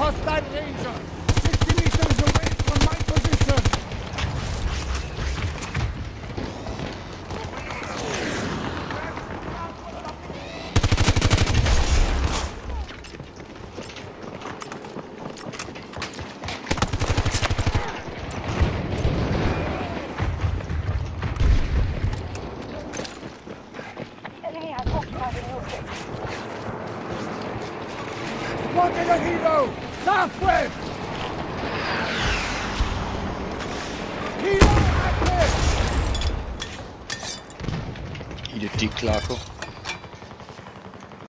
hostile ranger! 60 meters away from my position! What did a hero! Southwest! Il.